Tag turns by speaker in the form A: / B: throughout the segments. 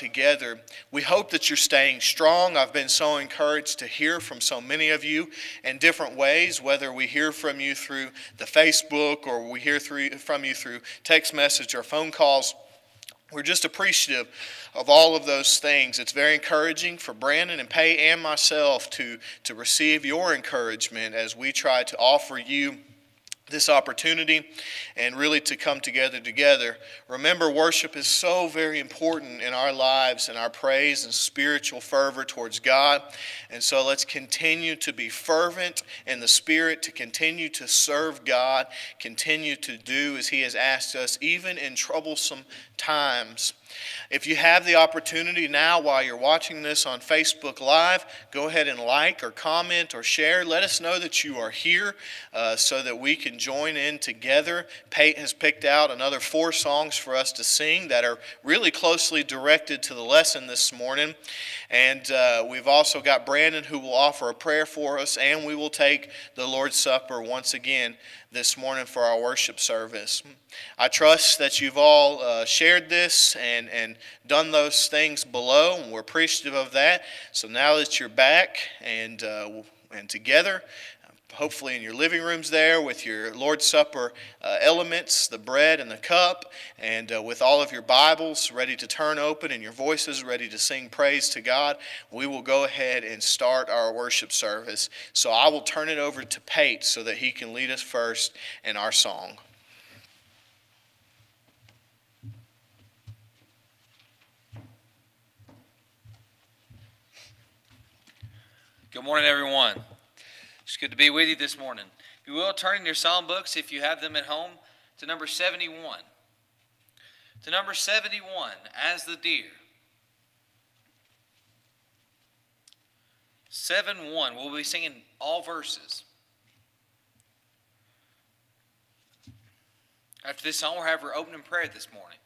A: together. We hope that you're staying strong. I've been so encouraged to hear from so many of you in different ways, whether we hear from you through the Facebook or we hear through, from you through text message or phone calls. We're just appreciative of all of those things. It's very encouraging for Brandon and Pate and myself to, to receive your encouragement as we try to offer you this opportunity and really to come together together. Remember, worship is so very important in our lives and our praise and spiritual fervor towards God. And so let's continue to be fervent in the Spirit, to continue to serve God, continue to do as He has asked us, even in troublesome times. If you have the opportunity now while you're watching this on Facebook Live, go ahead and like or comment or share. Let us know that you are here uh, so that we can join in together. Pate has picked out another four songs for us to sing that are really closely directed to the lesson this morning. And uh, we've also got Brandon who will offer a prayer for us, and we will take the Lord's Supper once again this morning for our worship service. I trust that you've all uh, shared this and, and done those things below, and we're appreciative of that. So now that you're back and, uh, and together, hopefully in your living rooms there with your Lord's Supper uh, elements, the bread and the cup, and uh, with all of your Bibles ready to turn open and your voices ready to sing praise to God, we will go ahead and start our worship service. So I will turn it over to Pate so that he can lead us first in our song.
B: Good morning, everyone. It's good to be with you this morning. If you will, turn in your psalm books, if you have them at home, to number 71. To number 71, As the Deer. 7 1. We'll be singing all verses. After this song, we'll have our opening prayer this morning.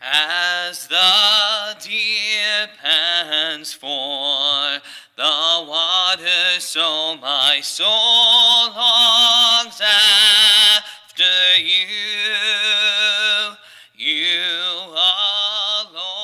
B: As the deer pants for the water, so my soul longs after you. You alone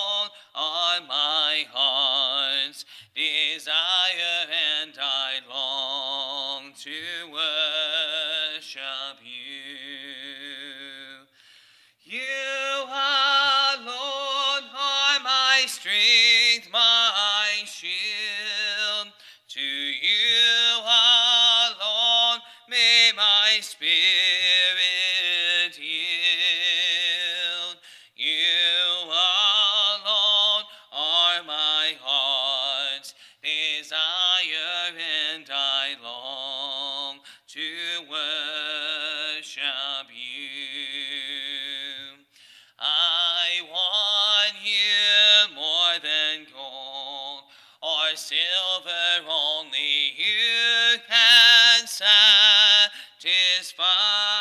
B: my spirit yield. You alone are my heart's desire, and I long to worship you. I want you more than gold or silver, only satisfy.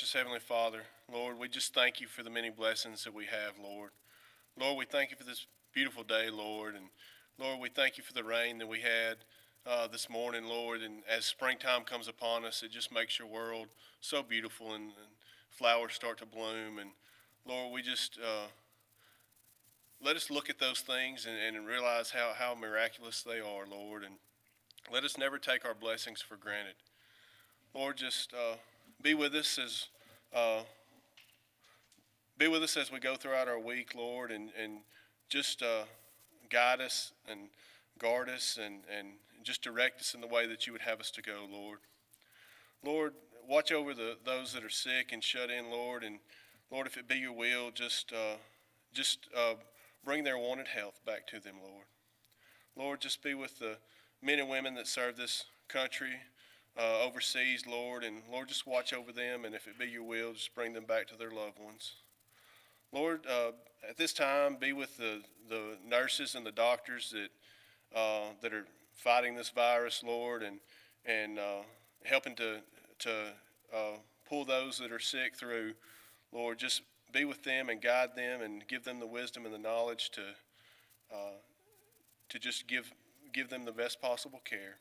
C: Heavenly Father, Lord, we just thank you for the many blessings that we have, Lord. Lord, we thank you for this beautiful day, Lord. And Lord, we thank you for the rain that we had uh, this morning, Lord. And as springtime comes upon us, it just makes your world so beautiful and, and flowers start to bloom. And Lord, we just uh, let us look at those things and, and realize how, how miraculous they are, Lord. And let us never take our blessings for granted. Lord, just uh, be with us as uh, be with us as we go throughout our week, Lord, and, and just uh, guide us and guard us and, and just direct us in the way that you would have us to go, Lord. Lord, watch over the those that are sick and shut in, Lord, and Lord, if it be your will, just uh, just uh, bring their wanted health back to them, Lord. Lord, just be with the men and women that serve this country uh, overseas, Lord, and Lord, just watch over them, and if it be your will, just bring them back to their loved ones. Lord, uh, at this time, be with the, the nurses and the doctors that uh, that are fighting this virus, Lord, and and uh, helping to to uh, pull those that are sick through. Lord, just be with them and guide them and give them the wisdom and the knowledge to uh, to just give give them the best possible care.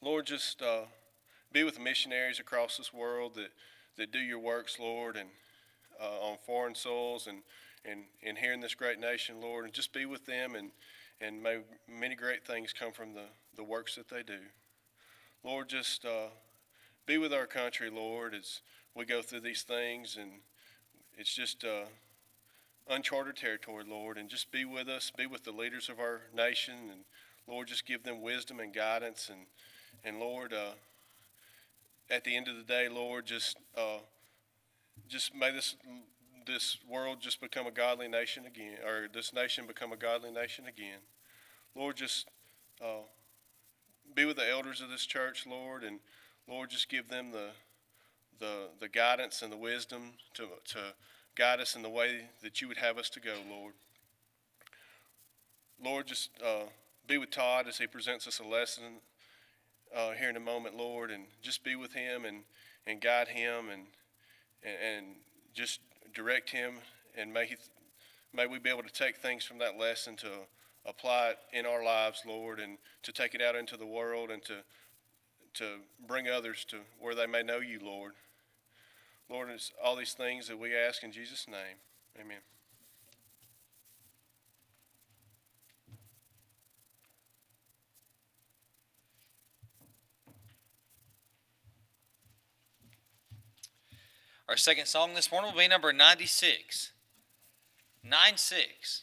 C: Lord, just uh, be with missionaries across this world that, that do your works, Lord, and uh, on foreign soils and, and, and here in this great nation, Lord, and just be with them and, and may many great things come from the, the works that they do. Lord, just uh, be with our country, Lord, as we go through these things, and it's just uh, uncharted territory, Lord, and just be with us, be with the leaders of our nation, and Lord, just give them wisdom and guidance, and and Lord, uh, at the end of the day, Lord, just uh, just may this this world just become a godly nation again, or this nation become a godly nation again. Lord, just uh, be with the elders of this church, Lord, and Lord, just give them the the the guidance and the wisdom to to guide us in the way that you would have us to go, Lord. Lord, just uh, be with Todd as he presents us a lesson uh, here in a moment, Lord, and just be with him and, and guide him and, and, and just direct him. And may, he, may we be able to take things from that lesson to apply it in our lives, Lord, and to take it out into the world and to, to bring others to where they may know you, Lord. Lord, it's all these things that we ask in Jesus' name. Amen.
B: Our second song this morning will be number 96. 9 6.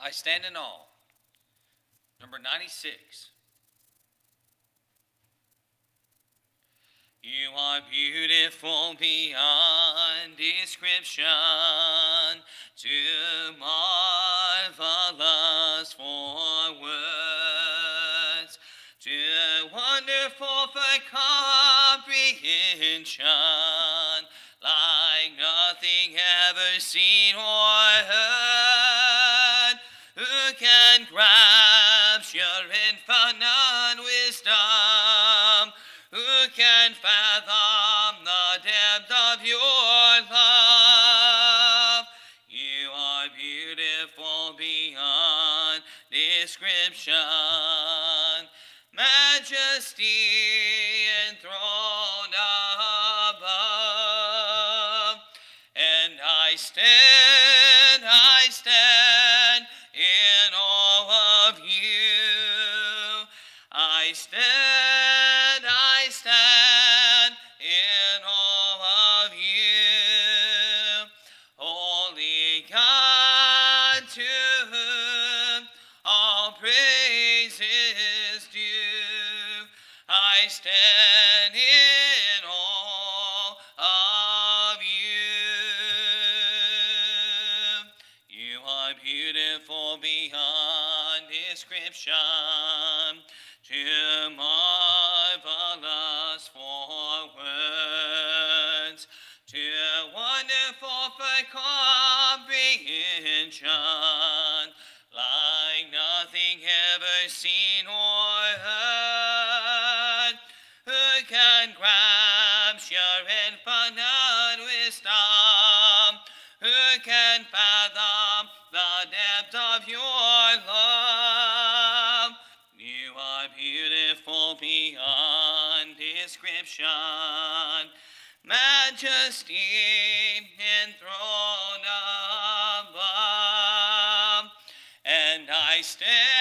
B: I stand in awe. Number 96. You are beautiful beyond description, too marvelous for comprehension, like nothing ever seen or heard.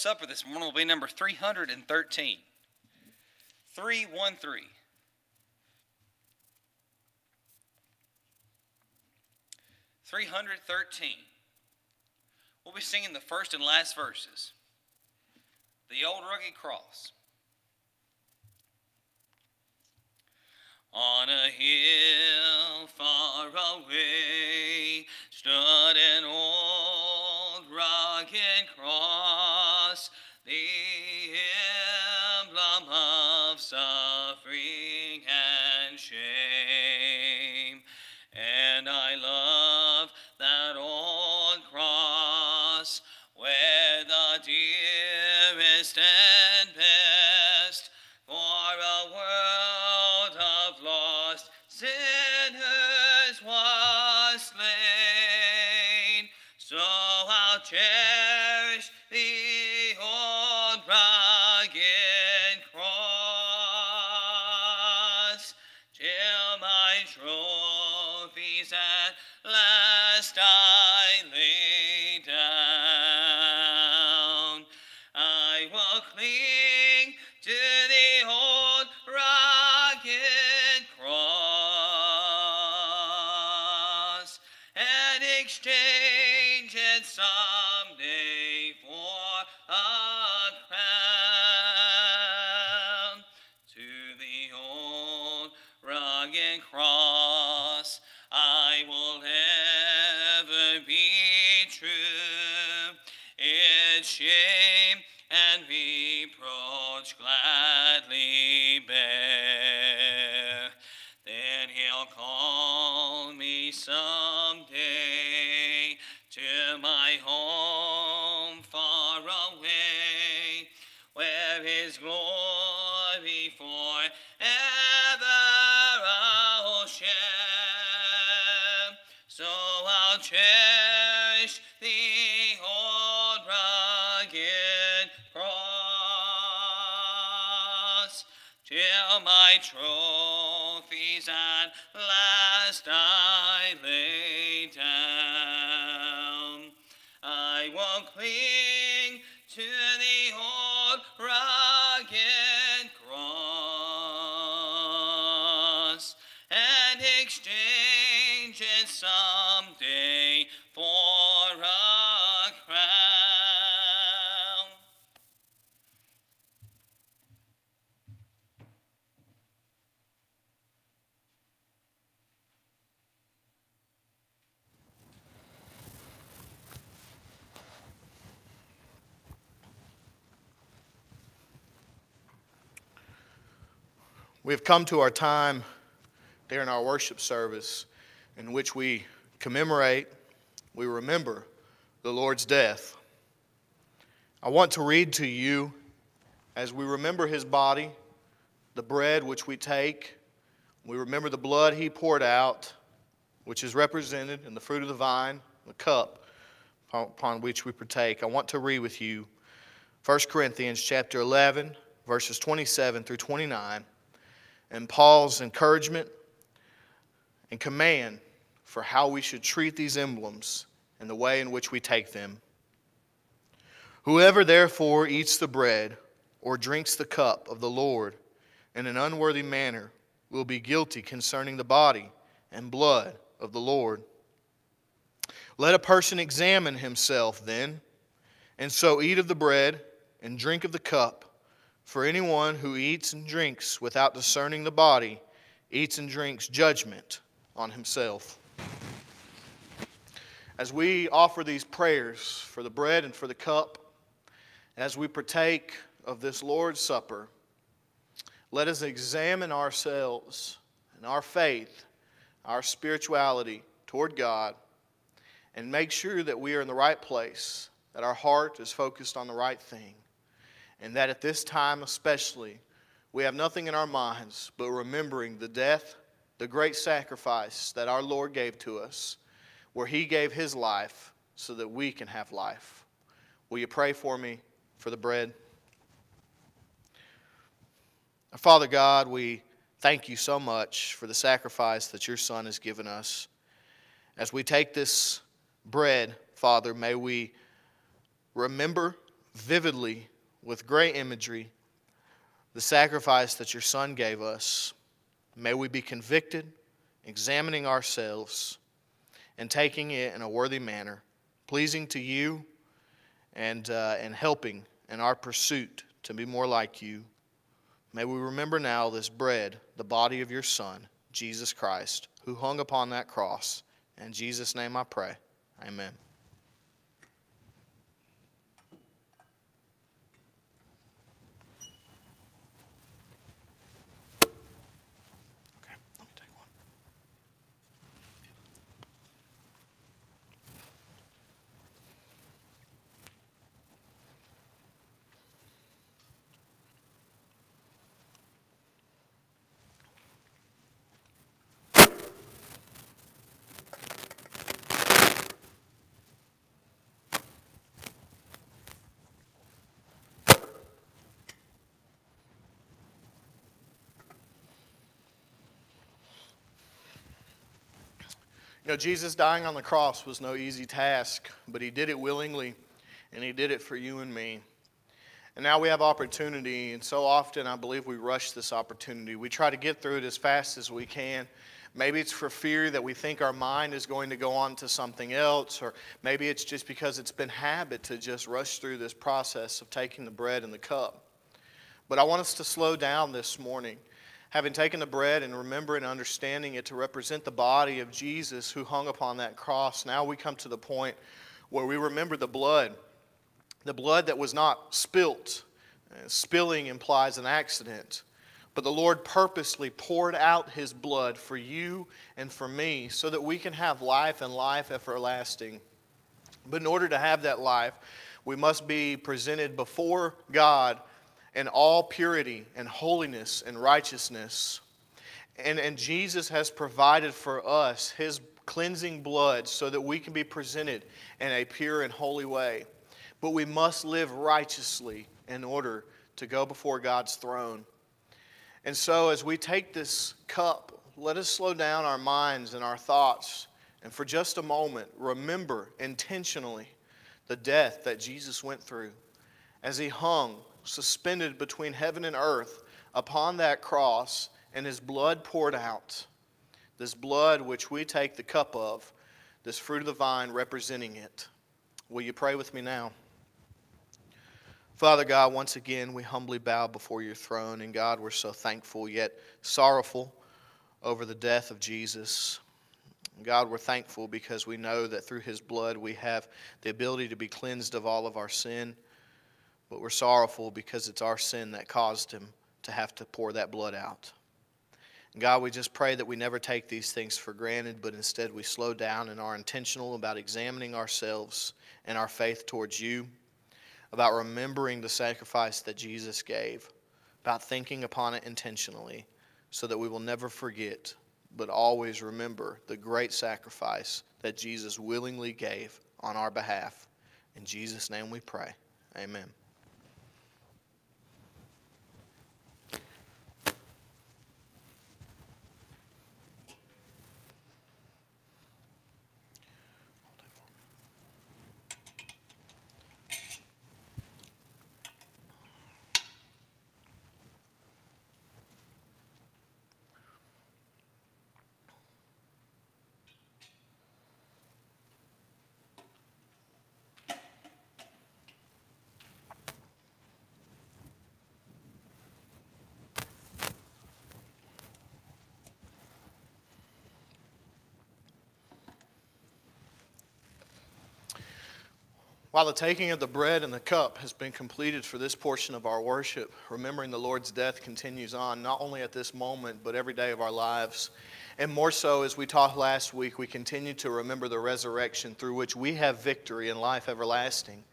B: Supper this morning will be number 313. 313. Three hundred thirteen. We'll be singing the first and last verses. The old rugged cross. On a hill far away suffering and shame. And I love that old cross where the dearest and
A: come to our time during our worship service in which we commemorate, we remember the Lord's death. I want to read to you as we remember his body, the bread which we take, we remember the blood he poured out, which is represented in the fruit of the vine, the cup upon which we partake. I want to read with you 1 Corinthians chapter 11, verses 27 through 29 and Paul's encouragement and command for how we should treat these emblems and the way in which we take them. Whoever therefore eats the bread or drinks the cup of the Lord in an unworthy manner will be guilty concerning the body and blood of the Lord. Let a person examine himself then, and so eat of the bread and drink of the cup. For anyone who eats and drinks without discerning the body eats and drinks judgment on himself. As we offer these prayers for the bread and for the cup, as we partake of this Lord's Supper, let us examine ourselves and our faith, our spirituality toward God, and make sure that we are in the right place, that our heart is focused on the right thing and that at this time especially, we have nothing in our minds but remembering the death, the great sacrifice that our Lord gave to us, where He gave His life so that we can have life. Will you pray for me for the bread? Father God, we thank you so much for the sacrifice that your Son has given us. As we take this bread, Father, may we remember vividly with great imagery the sacrifice that your Son gave us. May we be convicted, examining ourselves, and taking it in a worthy manner, pleasing to you and, uh, and helping in our pursuit to be more like you. May we remember now this bread, the body of your Son, Jesus Christ, who hung upon that cross. In Jesus' name I pray. Amen. Know, Jesus dying on the cross was no easy task, but he did it willingly, and he did it for you and me. And now we have opportunity, and so often I believe we rush this opportunity. We try to get through it as fast as we can. Maybe it's for fear that we think our mind is going to go on to something else, or maybe it's just because it's been habit to just rush through this process of taking the bread and the cup. But I want us to slow down this morning having taken the bread and remembering and understanding it to represent the body of Jesus who hung upon that cross, now we come to the point where we remember the blood. The blood that was not spilt. Uh, spilling implies an accident. But the Lord purposely poured out his blood for you and for me so that we can have life and life everlasting. But in order to have that life, we must be presented before God in all purity and holiness and righteousness. And, and Jesus has provided for us his cleansing blood so that we can be presented in a pure and holy way. But we must live righteously in order to go before God's throne. And so, as we take this cup, let us slow down our minds and our thoughts and for just a moment remember intentionally the death that Jesus went through as he hung suspended between heaven and earth upon that cross and his blood poured out. This blood which we take the cup of, this fruit of the vine representing it. Will you pray with me now? Father God, once again, we humbly bow before your throne. And God, we're so thankful yet sorrowful over the death of Jesus. God, we're thankful because we know that through his blood we have the ability to be cleansed of all of our sin but we're sorrowful because it's our sin that caused him to have to pour that blood out. And God, we just pray that we never take these things for granted, but instead we slow down and are intentional about examining ourselves and our faith towards you, about remembering the sacrifice that Jesus gave, about thinking upon it intentionally, so that we will never forget, but always remember the great sacrifice that Jesus willingly gave on our behalf. In Jesus' name we pray. Amen. While the taking of the bread and the cup has been completed for this portion of our worship, remembering the Lord's death continues on, not only at this moment, but every day of our lives. And more so, as we talked last week, we continue to remember the resurrection through which we have victory and life everlasting.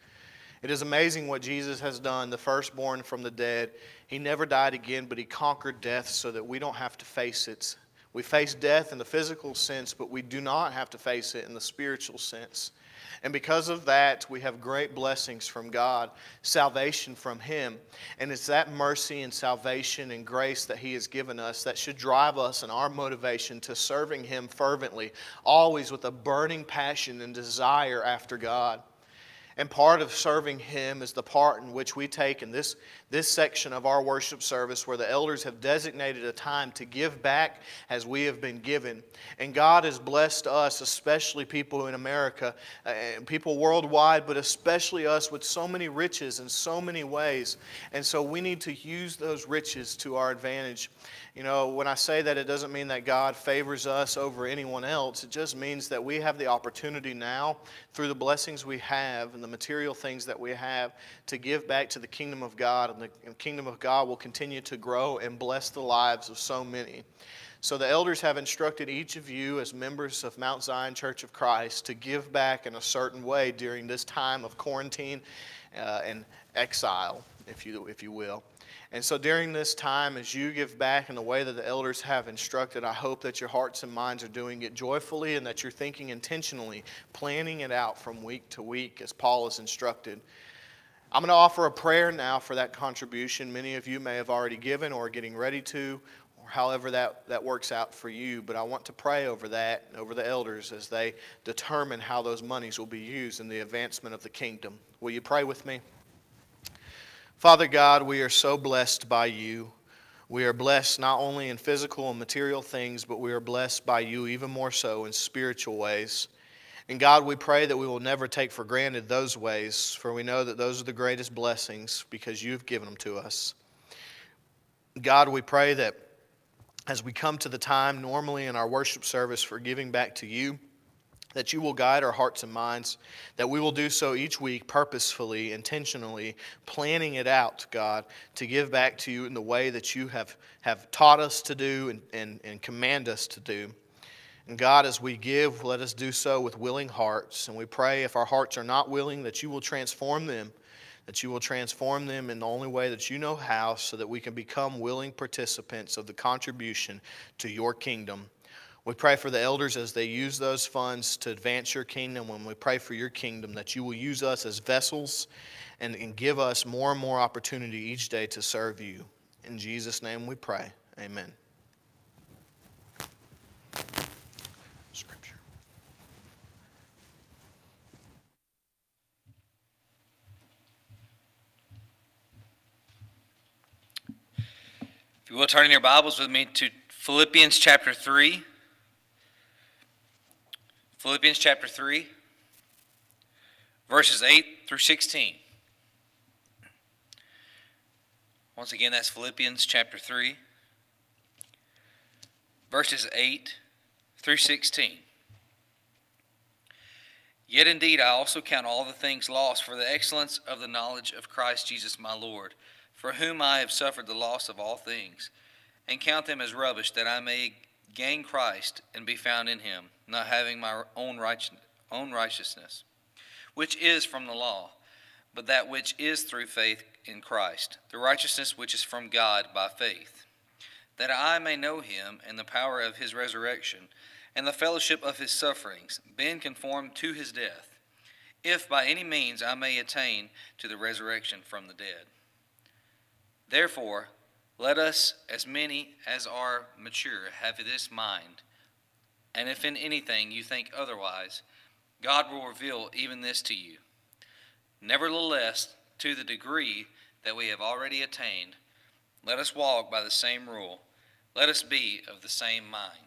A: It is amazing what Jesus has done, the firstborn from the dead. He never died again, but he conquered death so that we don't have to face it. We face death in the physical sense, but we do not have to face it in the spiritual sense. And because of that, we have great blessings from God, salvation from Him. And it's that mercy and salvation and grace that He has given us that should drive us and our motivation to serving Him fervently, always with a burning passion and desire after God. And part of serving Him is the part in which we take in this, this section of our worship service where the elders have designated a time to give back as we have been given. And God has blessed us, especially people in America, uh, and people worldwide, but especially us with so many riches in so many ways. And so we need to use those riches to our advantage. You know, when I say that, it doesn't mean that God favors us over anyone else. It just means that we have the opportunity now, through the blessings we have and the material things that we have, to give back to the kingdom of God. And the kingdom of God will continue to grow and bless the lives of so many. So the elders have instructed each of you, as members of Mount Zion Church of Christ, to give back in a certain way during this time of quarantine uh, and exile, if you, if you will. And so during this time, as you give back in the way that the elders have instructed, I hope that your hearts and minds are doing it joyfully and that you're thinking intentionally, planning it out from week to week as Paul has instructed. I'm going to offer a prayer now for that contribution. Many of you may have already given or are getting ready to, or however that, that works out for you. But I want to pray over that, over the elders, as they determine how those monies will be used in the advancement of the kingdom. Will you pray with me? Father God, we are so blessed by you. We are blessed not only in physical and material things, but we are blessed by you even more so in spiritual ways. And God, we pray that we will never take for granted those ways, for we know that those are the greatest blessings because you've given them to us. God, we pray that as we come to the time normally in our worship service for giving back to you, that you will guide our hearts and minds, that we will do so each week purposefully, intentionally, planning it out, God, to give back to you in the way that you have, have taught us to do and, and, and command us to do. And God, as we give, let us do so with willing hearts. And we pray if our hearts are not willing, that you will transform them, that you will transform them in the only way that you know how, so that we can become willing participants of the contribution to your kingdom. We pray for the elders as they use those funds to advance your kingdom. When we pray for your kingdom, that you will use us as vessels and, and give us more and more opportunity each day to serve you. In Jesus' name we pray. Amen. Scripture.
B: If you will turn in your Bibles with me to Philippians chapter 3. Philippians chapter 3, verses 8 through 16. Once again, that's Philippians chapter 3, verses 8 through 16. Yet indeed, I also count all the things lost for the excellence of the knowledge of Christ Jesus my Lord, for whom I have suffered the loss of all things, and count them as rubbish, that I may gain Christ and be found in him, not having my own, own righteousness, which is from the law, but that which is through faith in Christ, the righteousness which is from God by faith, that I may know him and the power of his resurrection, and the fellowship of his sufferings, being conformed to his death, if by any means I may attain to the resurrection from the dead. Therefore, let us, as many as are mature, have this mind. And if in anything you think otherwise, God will reveal even this to you. Nevertheless, to the degree that we have already attained, let us walk by the same rule. Let us be of the same mind.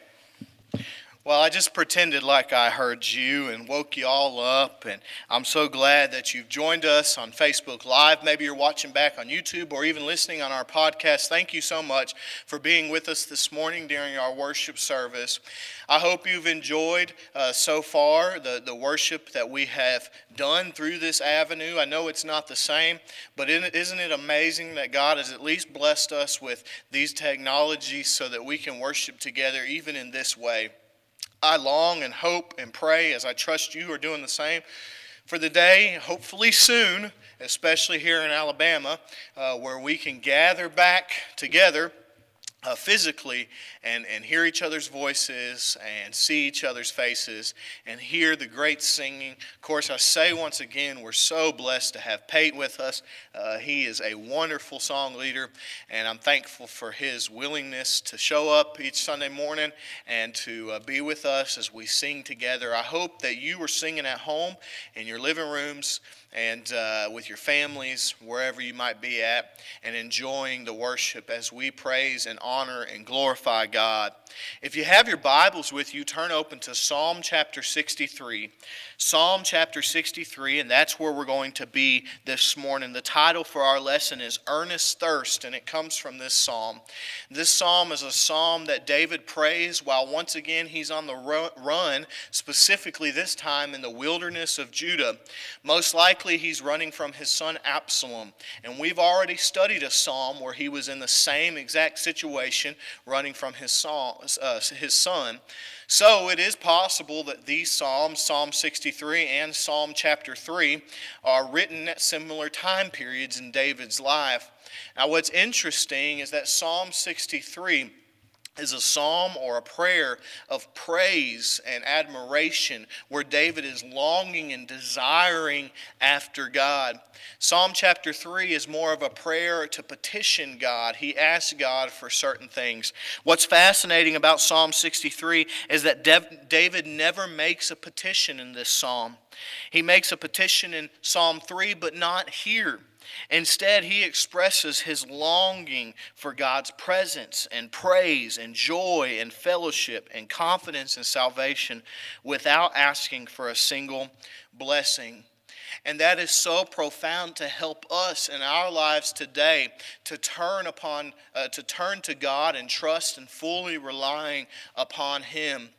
A: Well, I just pretended like I heard you and woke you all up, and I'm so glad that you've joined us on Facebook Live. Maybe you're watching back on YouTube or even listening on our podcast. Thank you so much for being with us this morning during our worship service. I hope you've enjoyed uh, so far the, the worship that we have done through this avenue. I know it's not the same, but isn't it amazing that God has at least blessed us with these technologies so that we can worship together even in this way? I long and hope and pray as I trust you are doing the same for the day, hopefully soon, especially here in Alabama, uh, where we can gather back together uh, physically and, and hear each other's voices and see each other's faces and hear the great singing. Of course, I say once again, we're so blessed to have Pate with us. Uh, he is a wonderful song leader, and I'm thankful for his willingness to show up each Sunday morning and to uh, be with us as we sing together. I hope that you were singing at home in your living rooms and uh, with your families, wherever you might be at, and enjoying the worship as we praise and honor and glorify God. If you have your Bibles with you, turn open to Psalm chapter 63. Psalm chapter 63, and that's where we're going to be this morning. The title for our lesson is Earnest Thirst, and it comes from this psalm. This psalm is a psalm that David prays while once again he's on the run, specifically this time in the wilderness of Judah. Most likely he's running from his son Absalom. And we've already studied a psalm where he was in the same exact situation, running from his, psalm, uh, his son. So it is possible that these Psalms, Psalm 63 and Psalm chapter 3, are written at similar time periods in David's life. Now, what's interesting is that Psalm 63 is a psalm or a prayer of praise and admiration where David is longing and desiring after God. Psalm chapter 3 is more of a prayer to petition God. He asks God for certain things. What's fascinating about Psalm 63 is that David never makes a petition in this psalm. He makes a petition in Psalm 3, but not here. Instead, he expresses his longing for God's presence and praise and joy and fellowship and confidence in salvation without asking for a single blessing. And that is so profound to help us in our lives today to turn upon, uh, to turn to God and trust and fully relying upon Him.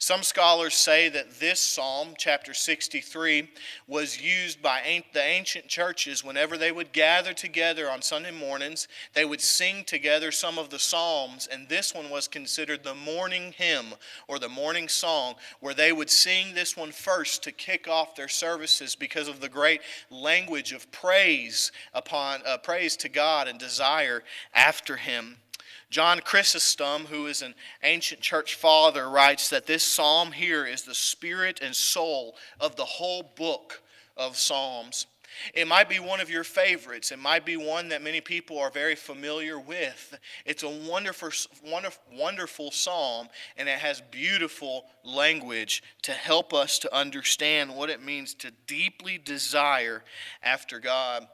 A: Some scholars say that this psalm, chapter 63, was used by the ancient churches whenever they would gather together on Sunday mornings. They would sing together some of the psalms, and this one was considered the morning hymn or the morning song, where they would sing this one first to kick off their services because of the great language of praise upon uh, praise to God and desire after Him. John Chrysostom, who is an ancient church father, writes that this psalm here is the spirit and soul of the whole book of Psalms. It might be one of your favorites. It might be one that many people are very familiar with. It's a wonderful, wonderful, wonderful psalm, and it has beautiful language to help us to understand what it means to deeply desire after God.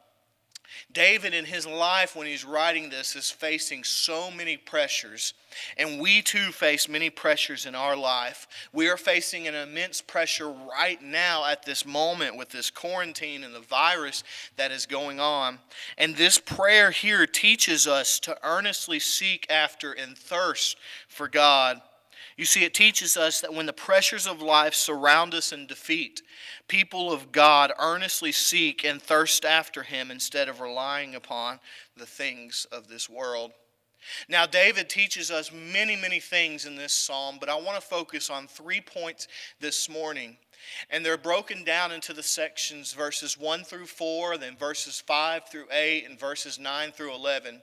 A: David, in his life, when he's writing this, is facing so many pressures. And we too face many pressures in our life. We are facing an immense pressure right now at this moment with this quarantine and the virus that is going on. And this prayer here teaches us to earnestly seek after and thirst for God. You see, it teaches us that when the pressures of life surround us in defeat, people of God earnestly seek and thirst after Him instead of relying upon the things of this world. Now, David teaches us many, many things in this psalm, but I want to focus on three points this morning. And they're broken down into the sections verses 1 through 4, then verses 5 through 8, and verses 9 through 11.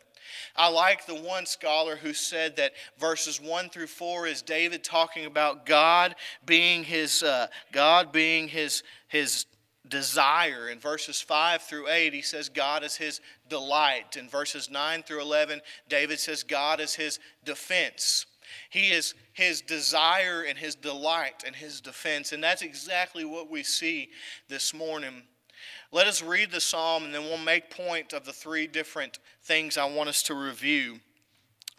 A: I like the one scholar who said that verses 1 through 4 is David talking about God being his, uh, God being his, his desire. In verses 5 through 8, he says God is his delight. In verses 9 through 11, David says God is his defense. He is his desire and his delight and his defense. And that's exactly what we see this morning let us read the psalm and then we'll make point of the three different things I want us to review.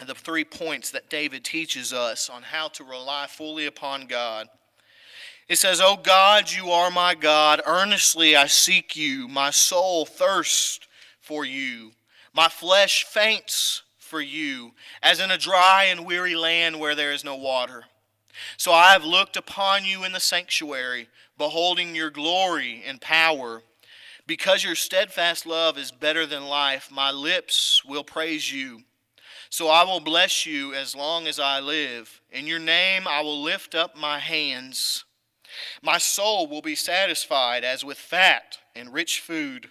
A: The three points that David teaches us on how to rely fully upon God. It says, O God, you are my God. Earnestly I seek you. My soul thirsts for you. My flesh faints for you, as in a dry and weary land where there is no water. So I have looked upon you in the sanctuary, beholding your glory and power. Because your steadfast love is better than life, my lips will praise you. So I will bless you as long as I live. In your name I will lift up my hands. My soul will be satisfied as with fat and rich food,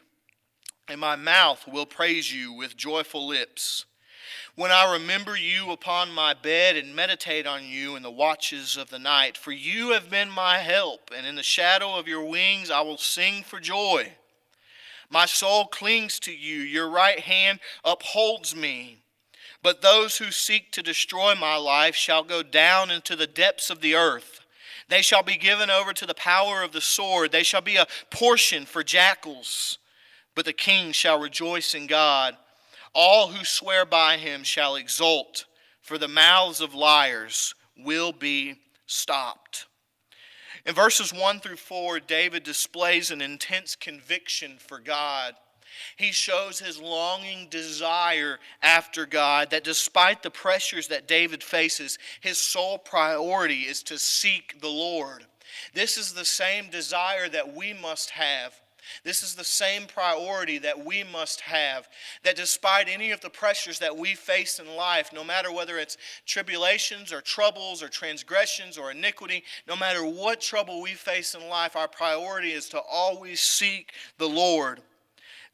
A: and my mouth will praise you with joyful lips. when I remember you upon my bed and meditate on you in the watches of the night. For you have been my help, and in the shadow of your wings I will sing for joy. My soul clings to you, your right hand upholds me. But those who seek to destroy my life shall go down into the depths of the earth. They shall be given over to the power of the sword. They shall be a portion for jackals. But the king shall rejoice in God. All who swear by him shall exult, for the mouths of liars will be stopped. In verses 1 through 4, David displays an intense conviction for God. He shows his longing desire after God, that despite the pressures that David faces, his sole priority is to seek the Lord. This is the same desire that we must have. This is the same priority that we must have. That despite any of the pressures that we face in life, no matter whether it's tribulations or troubles or transgressions or iniquity, no matter what trouble we face in life, our priority is to always seek the Lord.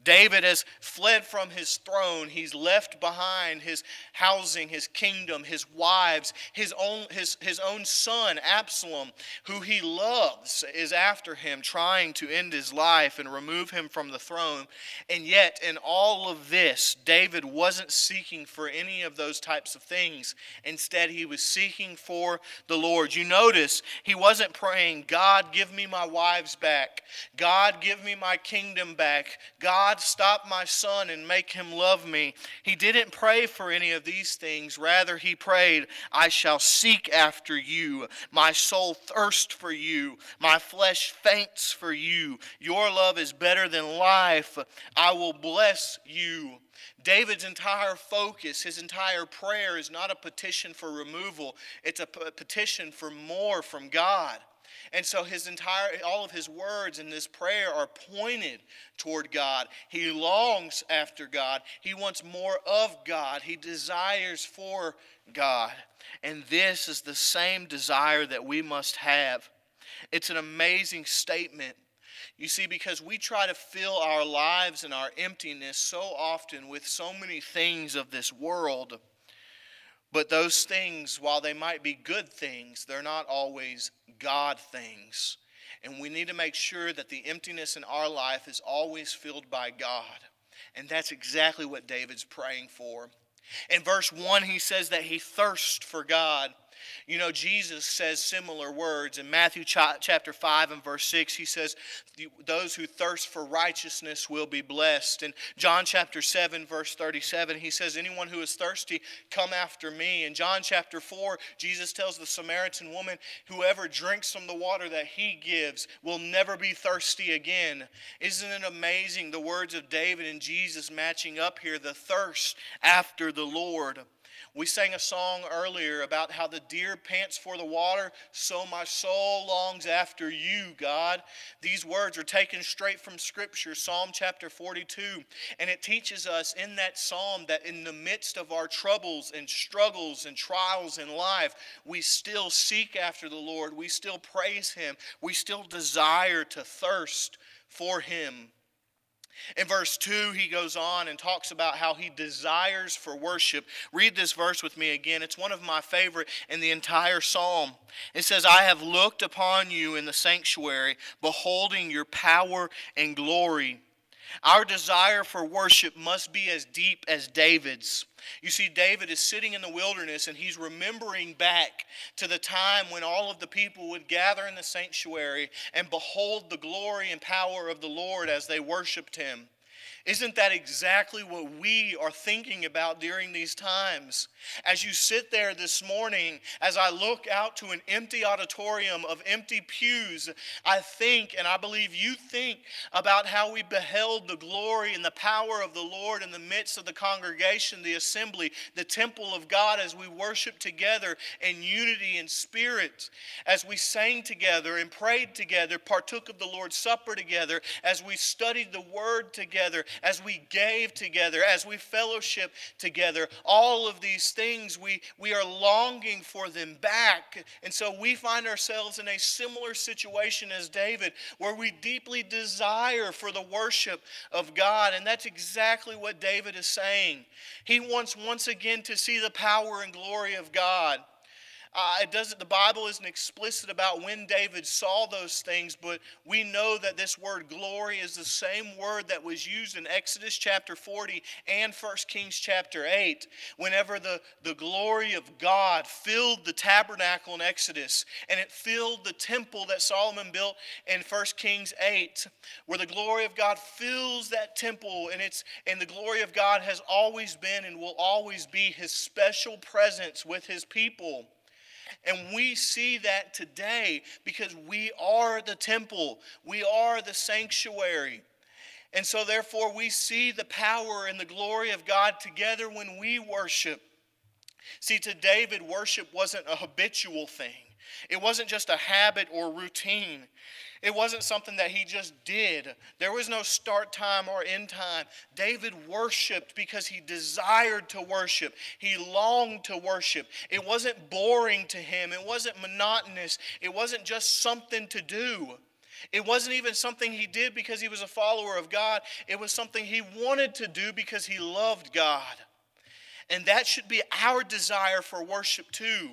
A: David has fled from his throne. He's left behind his housing, his kingdom, his wives, his own, his, his own son, Absalom, who he loves, is after him, trying to end his life and remove him from the throne. And yet, in all of this, David wasn't seeking for any of those types of things. Instead, he was seeking for the Lord. You notice he wasn't praying, God, give me my wives back. God, give me my kingdom back. God, God, stop my son and make him love me. He didn't pray for any of these things. Rather, he prayed, I shall seek after you. My soul thirsts for you. My flesh faints for you. Your love is better than life. I will bless you. David's entire focus, his entire prayer is not a petition for removal, it's a petition for more from God. And so his entire all of his words in this prayer are pointed toward God. He longs after God. He wants more of God. He desires for God. And this is the same desire that we must have. It's an amazing statement. You see, because we try to fill our lives and our emptiness so often with so many things of this world. But those things, while they might be good things, they're not always God things. And we need to make sure that the emptiness in our life is always filled by God. And that's exactly what David's praying for. In verse 1, he says that he thirsts for God. You know, Jesus says similar words. In Matthew chapter 5 and verse 6, he says, Those who thirst for righteousness will be blessed. In John chapter 7, verse 37, he says, Anyone who is thirsty, come after me. In John chapter 4, Jesus tells the Samaritan woman, Whoever drinks from the water that he gives will never be thirsty again. Isn't it amazing the words of David and Jesus matching up here? The thirst after the Lord. We sang a song earlier about how the deer pants for the water, so my soul longs after you, God. These words are taken straight from Scripture, Psalm chapter 42. And it teaches us in that psalm that in the midst of our troubles and struggles and trials in life, we still seek after the Lord. We still praise Him. We still desire to thirst for Him. In verse 2, he goes on and talks about how he desires for worship. Read this verse with me again. It's one of my favorite in the entire psalm. It says, I have looked upon you in the sanctuary, beholding your power and glory. Our desire for worship must be as deep as David's. You see, David is sitting in the wilderness and he's remembering back to the time when all of the people would gather in the sanctuary and behold the glory and power of the Lord as they worshiped him. Isn't that exactly what we are thinking about during these times? As you sit there this morning, as I look out to an empty auditorium of empty pews, I think, and I believe you think, about how we beheld the glory and the power of the Lord in the midst of the congregation, the assembly, the temple of God, as we worship together in unity and spirit, as we sang together and prayed together, partook of the Lord's Supper together, as we studied the Word together, as we gave together, as we fellowship together, all of these things, we, we are longing for them back. And so we find ourselves in a similar situation as David, where we deeply desire for the worship of God. And that's exactly what David is saying. He wants once again to see the power and glory of God. Uh, it doesn't, the Bible isn't explicit about when David saw those things, but we know that this word glory is the same word that was used in Exodus chapter 40 and 1 Kings chapter 8. Whenever the, the glory of God filled the tabernacle in Exodus and it filled the temple that Solomon built in 1 Kings 8, where the glory of God fills that temple and it's and the glory of God has always been and will always be his special presence with his people. And we see that today because we are the temple, we are the sanctuary. And so, therefore, we see the power and the glory of God together when we worship. See, to David, worship wasn't a habitual thing, it wasn't just a habit or routine. It wasn't something that he just did. There was no start time or end time. David worshiped because he desired to worship. He longed to worship. It wasn't boring to him, it wasn't monotonous. It wasn't just something to do. It wasn't even something he did because he was a follower of God. It was something he wanted to do because he loved God. And that should be our desire for worship too.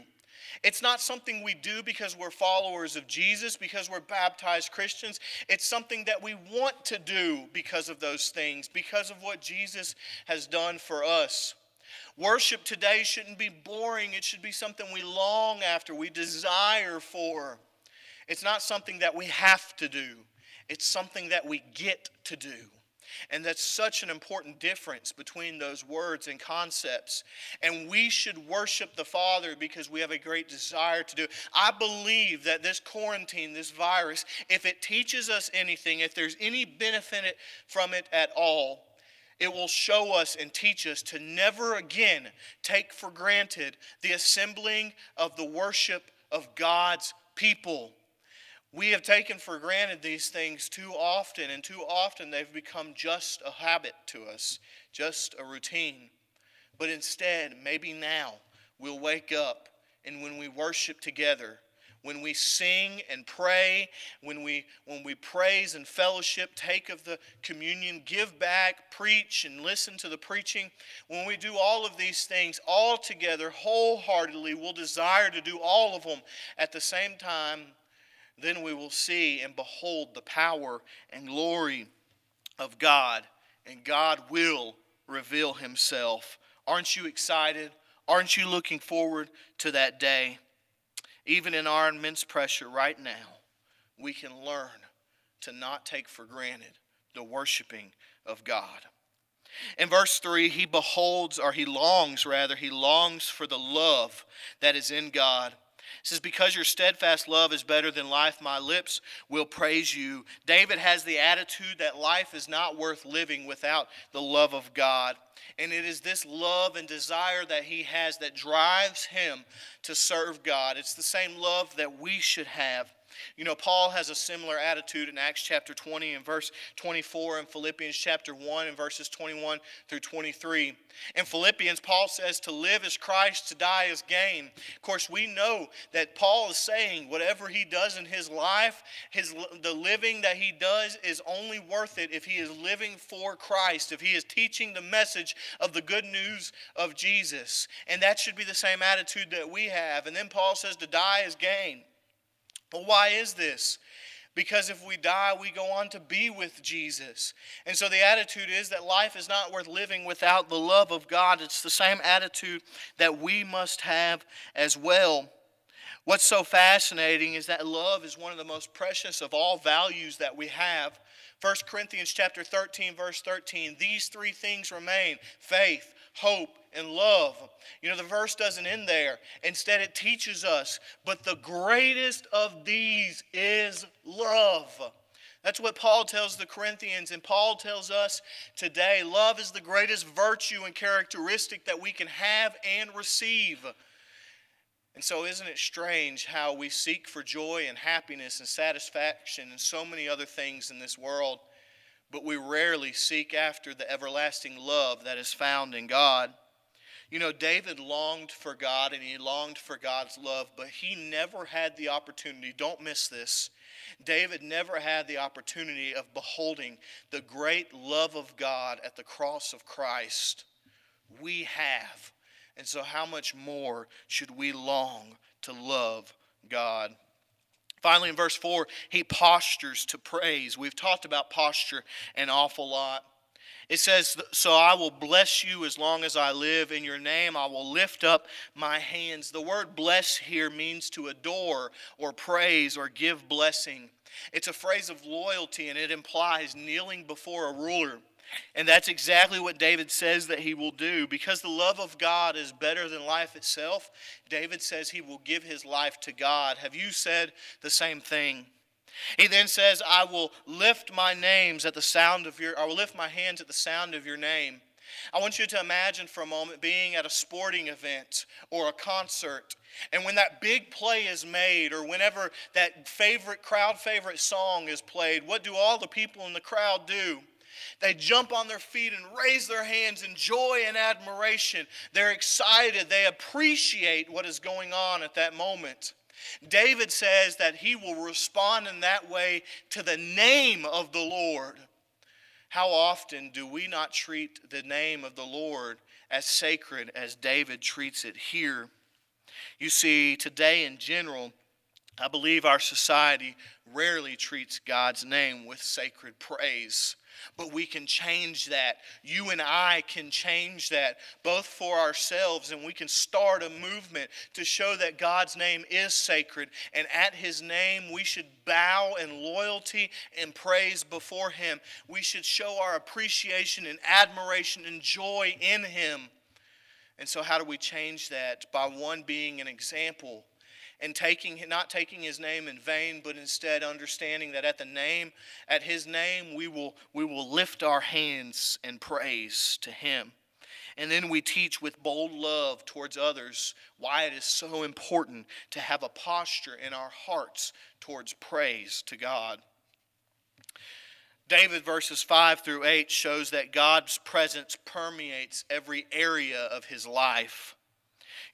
A: It's not something we do because we're followers of Jesus, because we're baptized Christians. It's something that we want to do because of those things, because of what Jesus has done for us. Worship today shouldn't be boring, it should be something we long after, we desire for. It's not something that we have to do, it's something that we get to do. And that's such an important difference between those words and concepts. And we should worship the Father because we have a great desire to do. I believe that this quarantine, this virus, if it teaches us anything, if there's any benefit from it at all, it will show us and teach us to never again take for granted the assembling of the worship of God's people. We have taken for granted these things too often, and too often they've become just a habit to us, just a routine. But instead, maybe now we'll wake up and when we worship together, when we sing and pray, when we, when we praise and fellowship, take of the communion, give back, preach, and listen to the preaching, when we do all of these things all together, wholeheartedly, we'll desire to do all of them at the same time then we will see and behold the power and glory of God, and God will reveal himself. Aren't you excited? Aren't you looking forward to that day? Even in our immense pressure right now, we can learn to not take for granted the worshiping of God. In verse 3, he beholds, or he longs rather, he longs for the love that is in God it says, Because your steadfast love is better than life, my lips will praise you. David has the attitude that life is not worth living without the love of God. And it is this love and desire that he has that drives him to serve God. It's the same love that we should have. You know, Paul has a similar attitude in Acts chapter 20 and verse 24 and Philippians chapter 1 and verses 21 through 23. In Philippians, Paul says to live is Christ, to die is gain. Of course, we know that Paul is saying whatever he does in his life, his, the living that he does is only worth it if he is living for Christ, if he is teaching the message of the good news of Jesus. And that should be the same attitude that we have. And then Paul says to die is gain. Well, why is this? Because if we die, we go on to be with Jesus. And so the attitude is that life is not worth living without the love of God. It's the same attitude that we must have as well. What's so fascinating is that love is one of the most precious of all values that we have. 1 Corinthians chapter 13 verse 13 these three things remain faith hope and love. You know, the verse doesn't end there. Instead, it teaches us, but the greatest of these is love. That's what Paul tells the Corinthians, and Paul tells us today love is the greatest virtue and characteristic that we can have and receive. And so, isn't it strange how we seek for joy and happiness and satisfaction and so many other things in this world? But we rarely seek after the everlasting love that is found in God. You know, David longed for God and he longed for God's love, but he never had the opportunity. Don't miss this. David never had the opportunity of beholding the great love of God at the cross of Christ. We have. And so, how much more should we long to love God? Finally, in verse 4, he postures to praise. We've talked about posture an awful lot. It says, So I will bless you as long as I live. In your name I will lift up my hands. The word bless here means to adore or praise or give blessing. It's a phrase of loyalty and it implies kneeling before a ruler. And that's exactly what David says that he will do. Because the love of God is better than life itself, David says he will give his life to God. Have you said the same thing? He then says, I will lift my names at the sound of your, I will lift my hands at the sound of your name. I want you to imagine for a moment being at a sporting event or a concert. And when that big play is made, or whenever that favorite crowd favorite song is played, what do all the people in the crowd do? They jump on their feet and raise their hands in joy and admiration. They're excited. They appreciate what is going on at that moment. David says that he will respond in that way to the name of the Lord. How often do we not treat the name of the Lord as sacred as David treats it here? You see, today in general, I believe our society rarely treats God's name with sacred praise. But we can change that. You and I can change that, both for ourselves, and we can start a movement to show that God's name is sacred. And at His name, we should bow in loyalty and praise before Him. We should show our appreciation and admiration and joy in Him. And so, how do we change that? By one being an example and taking not taking his name in vain but instead understanding that at the name at his name we will we will lift our hands in praise to him and then we teach with bold love towards others why it is so important to have a posture in our hearts towards praise to God David verses 5 through 8 shows that God's presence permeates every area of his life.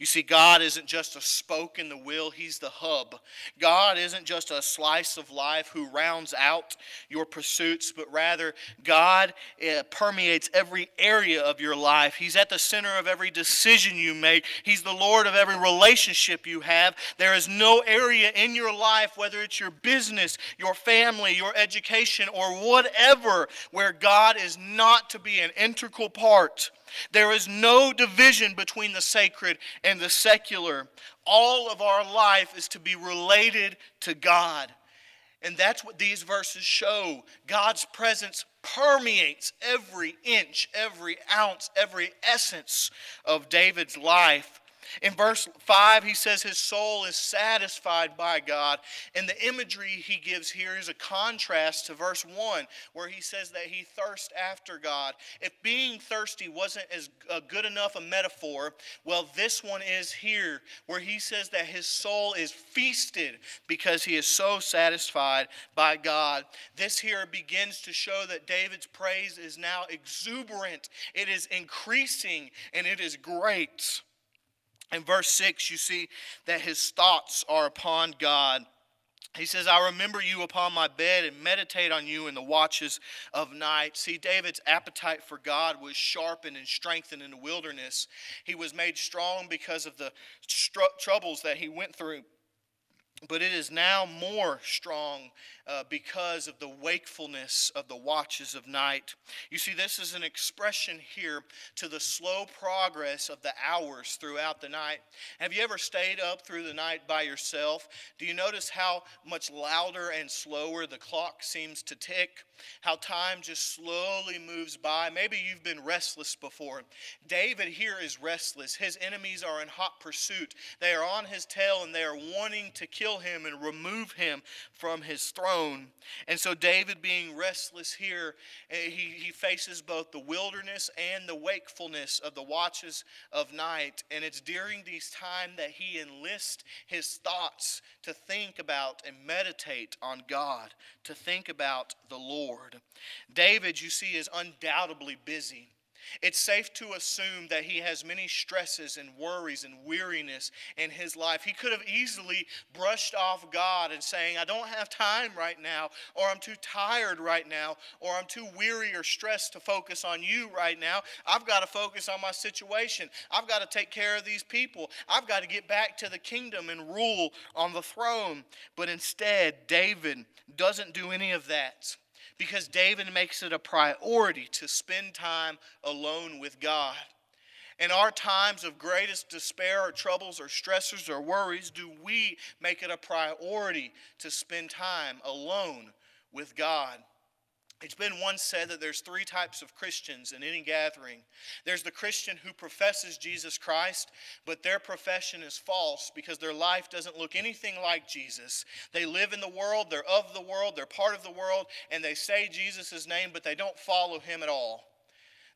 A: You see, God isn't just a spoke in the wheel, He's the hub. God isn't just a slice of life who rounds out your pursuits, but rather, God uh, permeates every area of your life. He's at the center of every decision you make, He's the Lord of every relationship you have. There is no area in your life, whether it's your business, your family, your education, or whatever, where God is not to be an integral part. There is no division between the sacred and the secular. All of our life is to be related to God. And that's what these verses show. God's presence permeates every inch, every ounce, every essence of David's life. In verse 5, he says his soul is satisfied by God. And the imagery he gives here is a contrast to verse 1, where he says that he thirsts after God. If being thirsty wasn't as good enough a metaphor, well, this one is here, where he says that his soul is feasted because he is so satisfied by God. This here begins to show that David's praise is now exuberant, it is increasing, and it is great. In verse 6, you see that his thoughts are upon God. He says, I remember you upon my bed and meditate on you in the watches of night. See, David's appetite for God was sharpened and strengthened in the wilderness. He was made strong because of the troubles that he went through but it is now more strong uh, because of the wakefulness of the watches of night. You see, this is an expression here to the slow progress of the hours throughout the night. Have you ever stayed up through the night by yourself? Do you notice how much louder and slower the clock seems to tick? How time just slowly moves by. Maybe you've been restless before. David here is restless. His enemies are in hot pursuit, they are on his tail and they are wanting to kill kill him and remove him from his throne. And so, David, being restless here, eh, he, he faces both the wilderness and the wakefulness of the watches of night. And it's during these times that he enlists his thoughts to think about and meditate on God, to think about the Lord. David, you see, is undoubtedly busy. It's safe to assume that he has many stresses and worries and weariness in his life. He could have easily brushed off God and saying, I don't have time right now, or I'm too tired right now, or I'm too weary or stressed to focus on you right now. I've got to focus on my situation. I've got to take care of these people. I've got to get back to the kingdom and rule on the throne. But instead, David doesn't do any of that because David makes it a priority to spend time alone with God. In our times of greatest despair or troubles or stressors or worries, do we make it a priority to spend time alone with God? It's been once said that there's three types of Christians in any gathering. There's the Christian who professes Jesus Christ, but their profession is false because their life doesn't look anything like Jesus. They live in the world, they're of the world, they're part of the world, and they say Jesus' name, but they don't follow him at all.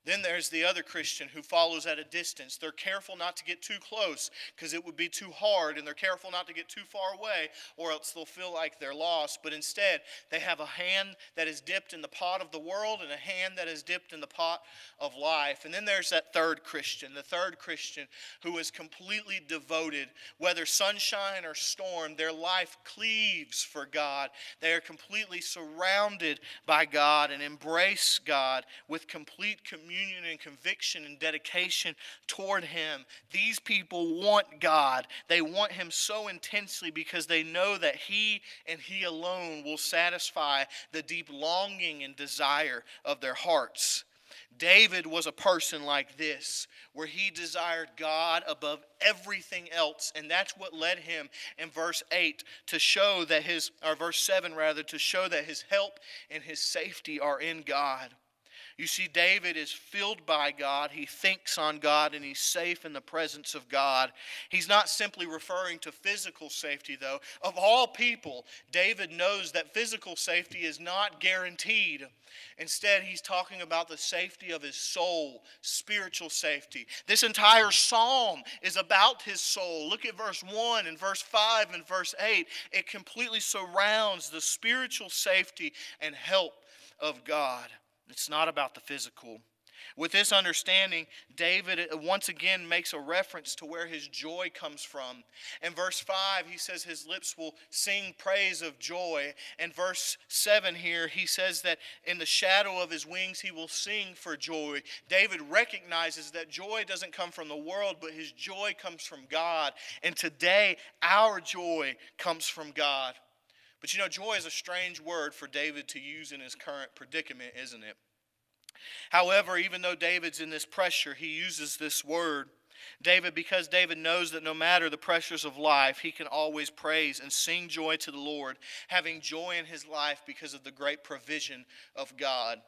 A: Then there's the other Christian who follows at a distance. They're careful not to get too close because it would be too hard, and they're careful not to get too far away or else they'll feel like they're lost. But instead, they have a hand that is dipped in the pot of the world and a hand that is dipped in the pot of life. And then there's that third Christian, the third Christian who is completely devoted. Whether sunshine or storm, their life cleaves for God. They are completely surrounded by God and embrace God with complete communion communion and conviction and dedication toward Him. These people want God. They want Him so intensely because they know that He and He alone will satisfy the deep longing and desire of their hearts. David was a person like this, where he desired God above everything else. And that's what led him in verse 8 to show that his, or verse 7 rather, to show that his help and his safety are in God. You see, David is filled by God. He thinks on God and he's safe in the presence of God. He's not simply referring to physical safety, though. Of all people, David knows that physical safety is not guaranteed. Instead, he's talking about the safety of his soul, spiritual safety. This entire psalm is about his soul. Look at verse 1 and verse 5 and verse 8. It completely surrounds the spiritual safety and help of God. It's not about the physical. With this understanding, David uh, once again makes a reference to where his joy comes from. In verse 5, he says his lips will sing praise of joy. In verse 7 here, he says that in the shadow of his wings he will sing for joy. David recognizes that joy doesn't come from the world, but his joy comes from God. And today, our joy comes from God. But you know, joy is a strange word for David to use in his current predicament, isn't it? However, even though David's in this pressure, he uses this word. David, because David knows that no matter the pressures of life, he can always praise and sing joy to the Lord, having joy in his life because of the great provision of God.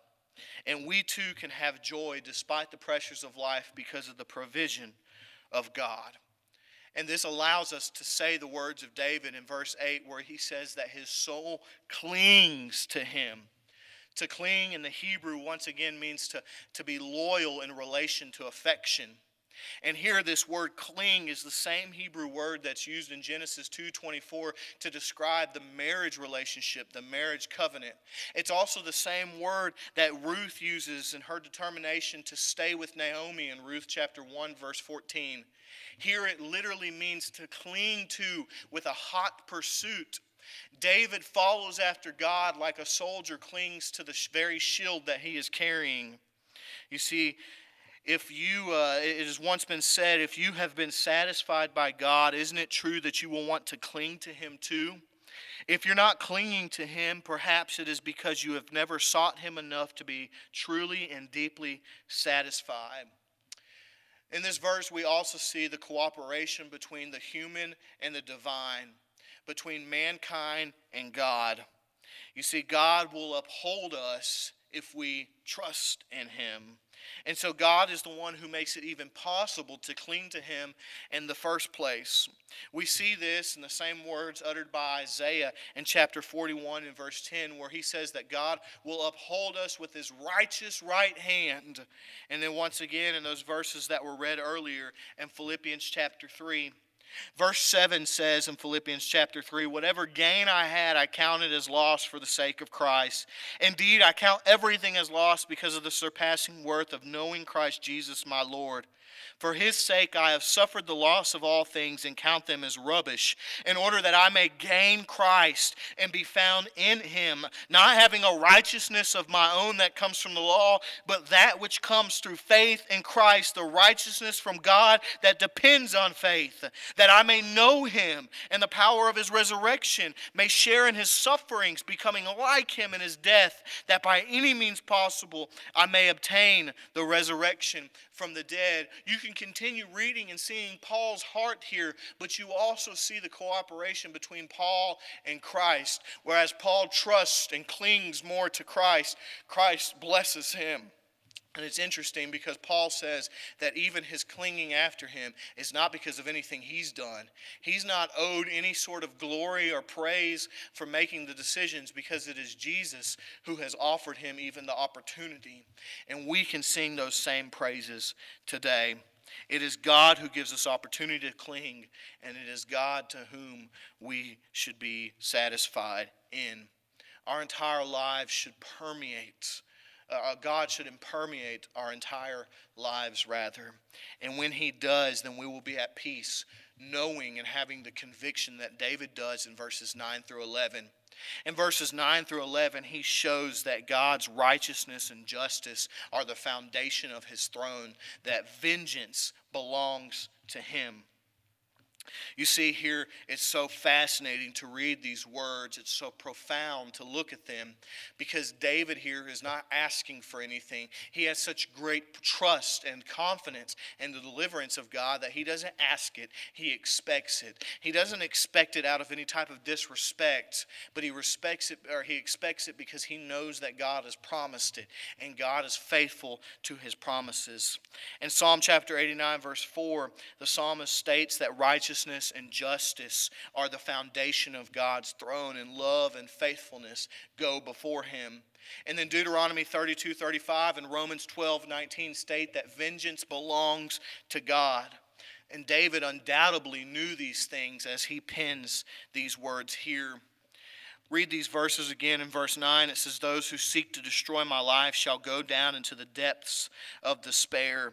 A: And we too can have joy despite the pressures of life because of the provision of God. And this allows us to say the words of David in verse 8, where he says that his soul clings to him. To cling in the Hebrew, once again, means to, to be loyal in relation to affection. And here this word cling is the same Hebrew word that's used in Genesis 2:24 to describe the marriage relationship, the marriage covenant. It's also the same word that Ruth uses in her determination to stay with Naomi in Ruth chapter 1 verse 14. Here it literally means to cling to with a hot pursuit. David follows after God like a soldier clings to the very shield that he is carrying. You see, if you, uh, it has once been said, if you have been satisfied by God, isn't it true that you will want to cling to Him too? If you're not clinging to Him, perhaps it is because you have never sought Him enough to be truly and deeply satisfied. In this verse, we also see the cooperation between the human and the divine, between mankind and God. You see, God will uphold us if we trust in Him. And so God is the one who makes it even possible to cling to Him in the first place. We see this in the same words uttered by Isaiah in chapter 41 and verse 10, where he says that God will uphold us with His righteous right hand. And then once again in those verses that were read earlier in Philippians chapter 3. Verse 7 says in Philippians chapter 3 Whatever gain I had, I counted as loss for the sake of Christ. Indeed, I count everything as loss because of the surpassing worth of knowing Christ Jesus my Lord. For his sake I have suffered the loss of all things and count them as rubbish, in order that I may gain Christ and be found in him, not having a righteousness of my own that comes from the law, but that which comes through faith in Christ, the righteousness from God that depends on faith, that I may know him and the power of his resurrection, may share in his sufferings, becoming like him in his death, that by any means possible I may obtain the resurrection from the dead. You can continue reading and seeing Paul's heart here, but you also see the cooperation between Paul and Christ. Whereas Paul trusts and clings more to Christ, Christ blesses him. And it's interesting because Paul says that even his clinging after him is not because of anything he's done. He's not owed any sort of glory or praise for making the decisions because it is Jesus who has offered him even the opportunity. And we can sing those same praises today. It is God who gives us opportunity to cling, and it is God to whom we should be satisfied in. Our entire lives should permeate. Uh, God should impermeate our entire lives, rather. And when He does, then we will be at peace, knowing and having the conviction that David does in verses 9 through 11 in verses 9 through 11, he shows that God's righteousness and justice are the foundation of his throne, that vengeance belongs to him. You see, here it's so fascinating to read these words. It's so profound to look at them because David here is not asking for anything. He has such great trust and confidence in the deliverance of God that he doesn't ask it, he expects it. He doesn't expect it out of any type of disrespect, but he respects it or he expects it because he knows that God has promised it and God is faithful to his promises. In Psalm chapter 89, verse 4, the psalmist states that righteousness righteousness and justice are the foundation of God's throne, and love and faithfulness go before him. And then Deuteronomy 32 35 and Romans 12 19 state that vengeance belongs to God. And David undoubtedly knew these things as he pens these words here. Read these verses again in verse 9. It says, Those who seek to destroy my life shall go down into the depths of despair.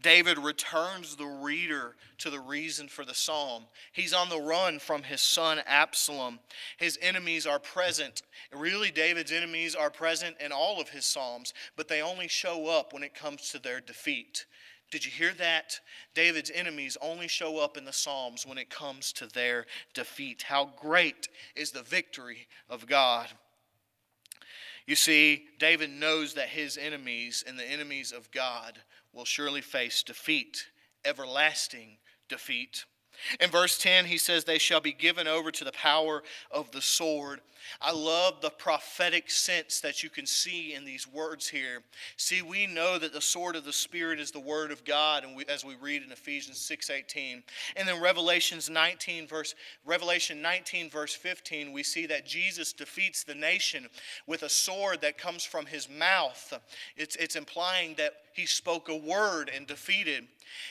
A: David returns the reader to the reason for the psalm. He's on the run from his son Absalom. His enemies are present. Really, David's enemies are present in all of his psalms, but they only show up when it comes to their defeat. Did you hear that? David's enemies only show up in the Psalms when it comes to their defeat. How great is the victory of God! You see, David knows that his enemies and the enemies of God will surely face defeat, everlasting defeat. In verse 10, he says, They shall be given over to the power of the sword. I love the prophetic sense that you can see in these words here. See, we know that the sword of the Spirit is the word of God, and we, as we read in Ephesians 6:18. And then Revelations 19, verse, Revelation 19, verse 15, we see that Jesus defeats the nation with a sword that comes from his mouth. It's, it's implying that he spoke a word and defeated.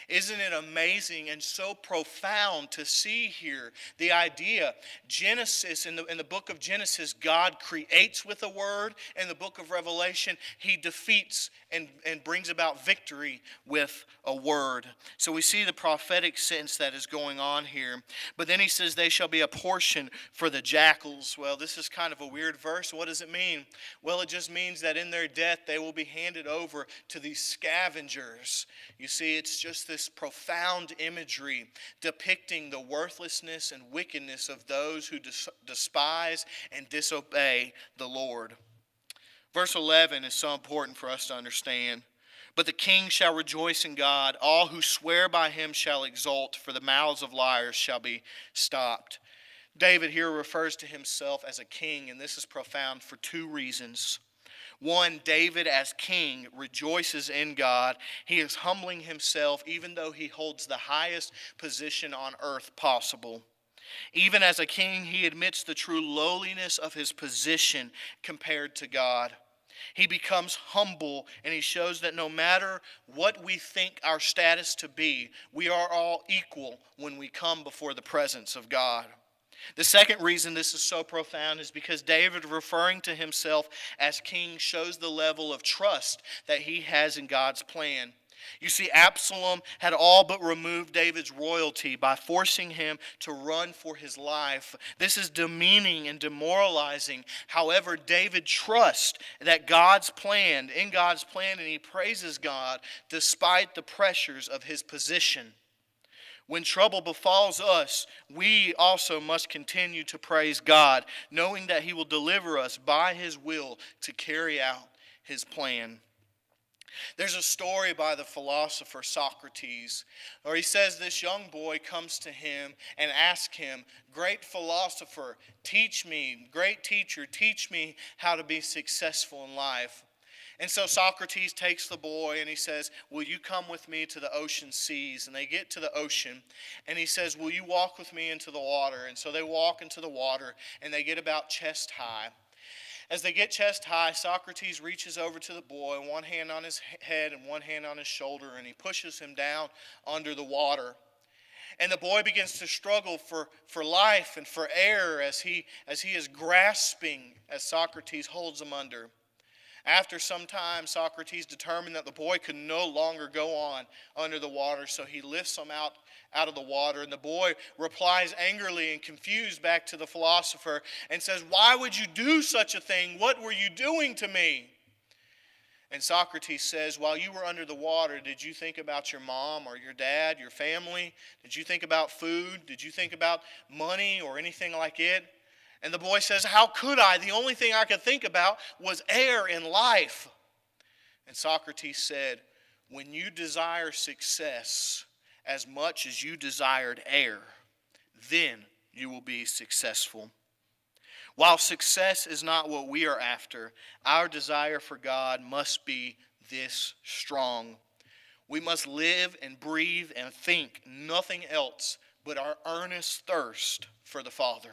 A: Isn't it amazing and so profound to see here the idea? Genesis, in the, in the book of Genesis, God creates with a word. In the book of Revelation, he defeats and, and brings about victory with a word. So we see the prophetic sense that is going on here. But then he says, They shall be a portion for the jackals. Well, this is kind of a weird verse. What does it mean? Well, it just means that in their death, they will be handed over to these scavengers. You see, it's just this profound imagery depicting the worthlessness and wickedness of those who despise and disobey the Lord. Verse 11 is so important for us to understand. But the king shall rejoice in God. All who swear by him shall exult, for the mouths of liars shall be stopped. David here refers to himself as a king, and this is profound for two reasons. One, David as king rejoices in God. He is humbling himself even though he holds the highest position on earth possible. Even as a king, he admits the true lowliness of his position compared to God. He becomes humble and he shows that no matter what we think our status to be, we are all equal when we come before the presence of God. The second reason this is so profound is because David, referring to himself as king, shows the level of trust that he has in God's plan. You see, Absalom had all but removed David's royalty by forcing him to run for his life. This is demeaning and demoralizing. However, David trusts that God's plan, in God's plan, and he praises God despite the pressures of his position. When trouble befalls us, we also must continue to praise God, knowing that He will deliver us by His will to carry out His plan. There's a story by the philosopher Socrates where he says this young boy comes to him and asks him, Great philosopher, teach me, great teacher, teach me how to be successful in life. And so Socrates takes the boy and he says, Will you come with me to the ocean seas? And they get to the ocean and he says, Will you walk with me into the water? And so they walk into the water and they get about chest high. As they get chest high, Socrates reaches over to the boy, one hand on his head and one hand on his shoulder, and he pushes him down under the water. And the boy begins to struggle for, for life and for air as he, as he is grasping as Socrates holds him under. After some time, Socrates determined that the boy could no longer go on under the water, so he lifts him out, out of the water. And the boy replies angrily and confused back to the philosopher and says, Why would you do such a thing? What were you doing to me? And Socrates says, While you were under the water, did you think about your mom or your dad, your family? Did you think about food? Did you think about money or anything like it? And the boy says, How could I? The only thing I could think about was air and life. And Socrates said, When you desire success as much as you desired air, then you will be successful. While success is not what we are after, our desire for God must be this strong. We must live and breathe and think nothing else but our earnest thirst for the Father.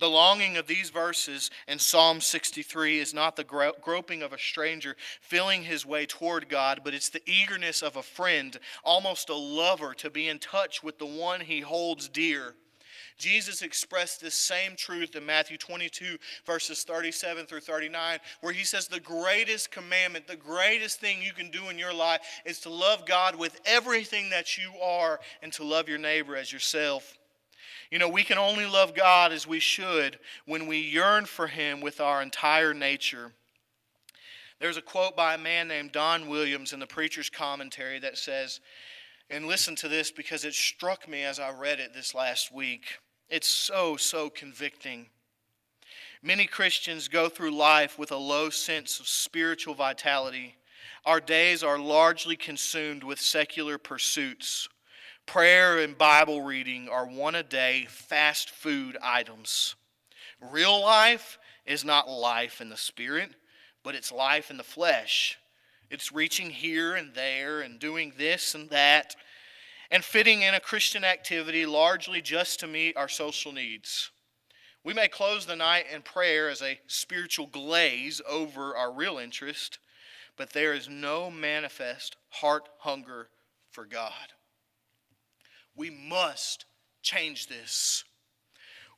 A: The longing of these verses in Psalm 63 is not the groping of a stranger feeling his way toward God, but it's the eagerness of a friend, almost a lover, to be in touch with the one he holds dear. Jesus expressed this same truth in Matthew 22, verses 37 through 39, where he says, The greatest commandment, the greatest thing you can do in your life is to love God with everything that you are and to love your neighbor as yourself. You know, we can only love God as we should when we yearn for Him with our entire nature. There's a quote by a man named Don Williams in the Preacher's Commentary that says, and listen to this because it struck me as I read it this last week. It's so, so convicting. Many Christians go through life with a low sense of spiritual vitality. Our days are largely consumed with secular pursuits Prayer and Bible reading are one a day fast food items. Real life is not life in the spirit, but it's life in the flesh. It's reaching here and there and doing this and that and fitting in a Christian activity largely just to meet our social needs. We may close the night in prayer as a spiritual glaze over our real interest, but there is no manifest heart hunger for God. We must change this.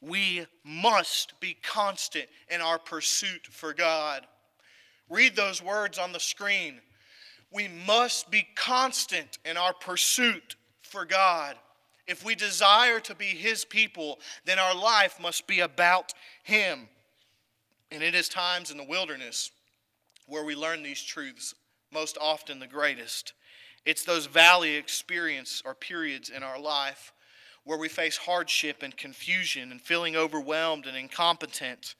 A: We must be constant in our pursuit for God. Read those words on the screen. We must be constant in our pursuit for God. If we desire to be His people, then our life must be about Him. And it is times in the wilderness where we learn these truths, most often the greatest. It's those valley experience or periods in our life where we face hardship and confusion and feeling overwhelmed and incompetent.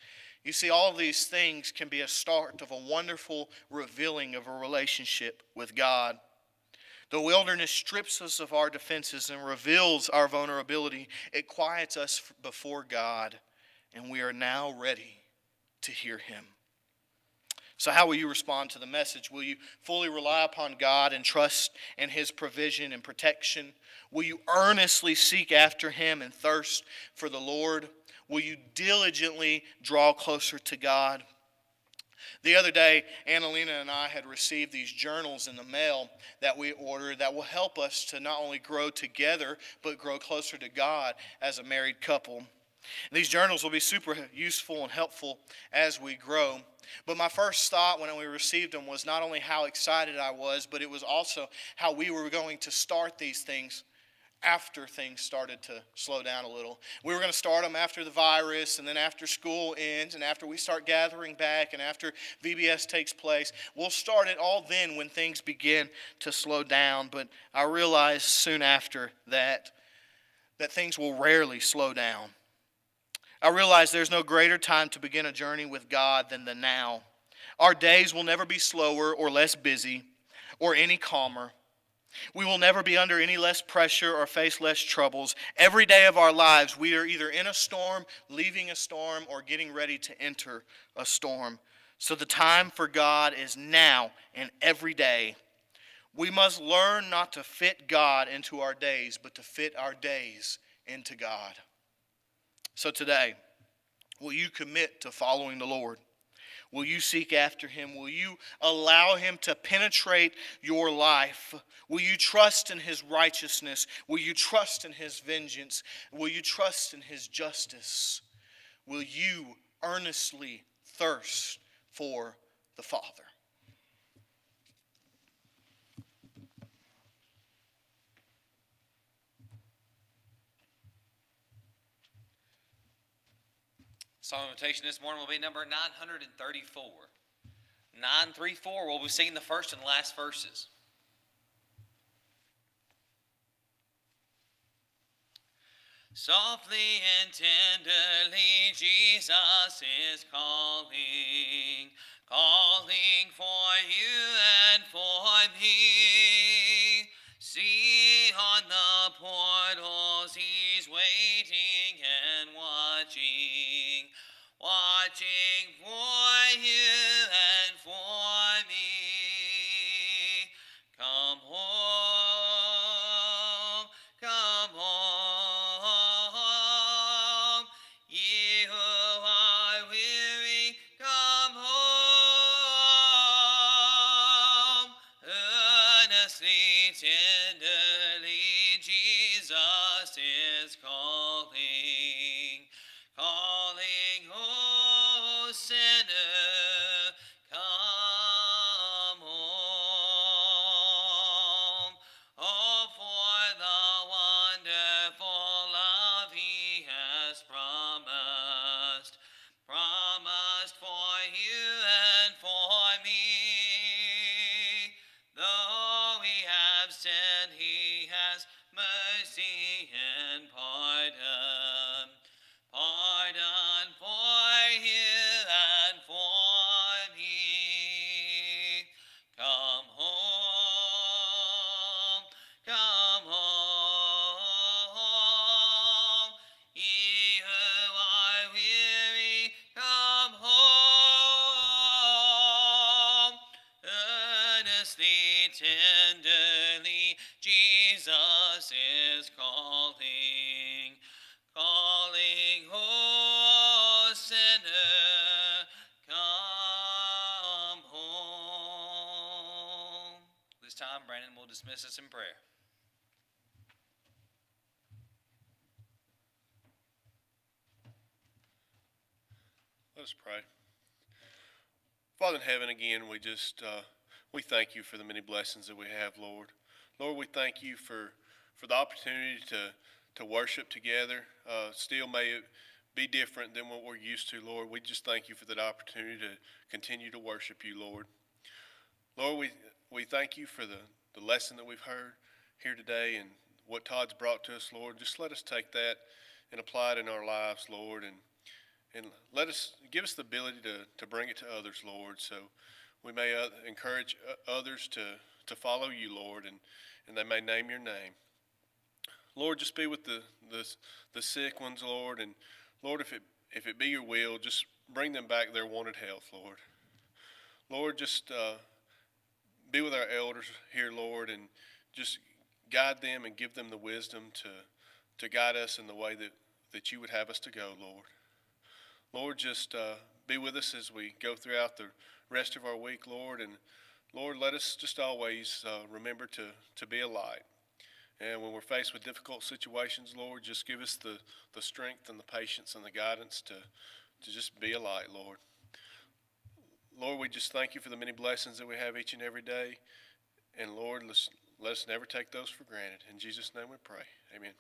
A: You see, all these things can be a start of a wonderful revealing of a relationship with God. The wilderness strips us of our defenses and reveals our vulnerability. It quiets us before God, and we are now ready to hear Him. So, how will you respond to the message? Will you fully rely upon God and trust in His provision and protection? Will you earnestly seek after Him and thirst for the Lord? Will you diligently draw closer to God? The other day, Annalena and I had received these journals in the mail that we ordered that will help us to not only grow together, but grow closer to God as a married couple. These journals will be super useful and helpful as we grow. But my first thought when we received them was not only how excited I was, but it was also how we were going to start these things after things started to slow down a little. We were going to start them after the virus, and then after school ends, and after we start gathering back, and after VBS takes place. We'll start it all then when things begin to slow down. But I realized soon after that that things will rarely slow down. I realize there's no greater time to begin a journey with God than the now. Our days will never be slower or less busy or any calmer. We will never be under any less pressure or face less troubles. Every day of our lives, we are either in a storm, leaving a storm, or getting ready to enter a storm. So the time for God is now and every day. We must learn not to fit God into our days, but to fit our days into God. So today, will you commit to following the Lord? Will you seek after him? Will you allow him to penetrate your life? Will you trust in his righteousness? Will you trust in his vengeance? Will you trust in his justice? Will you earnestly thirst for the Father?
B: Song invitation this morning will be number 934. 934, we'll be singing the first and last verses. Softly and tenderly, Jesus is calling, calling for you and for me. See on the portals, he's waiting and watching watching for you and for me. Jesus is calling, calling, oh sinner, come home. This time, Brandon will dismiss us in prayer.
C: Let us pray. Father in heaven, again, we just uh, we thank you for the many blessings that we have, Lord. Lord, we thank you for for the opportunity to to worship together. Uh, still, may be different than what we're used to, Lord. We just thank you for that opportunity to continue to worship you, Lord. Lord, we we thank you for the the lesson that we've heard here today and what Todd's brought to us, Lord. Just let us take that and apply it in our lives, Lord, and and let us give us the ability to, to bring it to others, Lord, so we may uh, encourage uh, others to, to follow you, Lord, and, and they may name your name. Lord, just be with the, the, the sick ones, Lord, and Lord, if it, if it be your will, just bring them back their wanted health, Lord. Lord, just uh, be with our elders here, Lord, and just guide them and give them the wisdom to, to guide us in the way that, that you would have us to go, Lord. Lord, just uh, be with us as we go throughout the rest of our week, Lord, and Lord, let us just always uh, remember to, to be a light. And when we're faced with difficult situations, Lord, just give us the, the strength and the patience and the guidance to, to just be a light, Lord. Lord, we just thank you for the many blessings that we have each and every day. And Lord, let's, let us never take those for granted. In Jesus' name we pray. Amen.